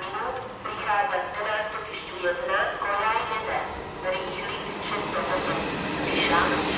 minut přicházet teda stupišť 11, koná 1, rýchly 608, vyšla.